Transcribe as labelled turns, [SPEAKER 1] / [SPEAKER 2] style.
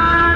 [SPEAKER 1] Ah!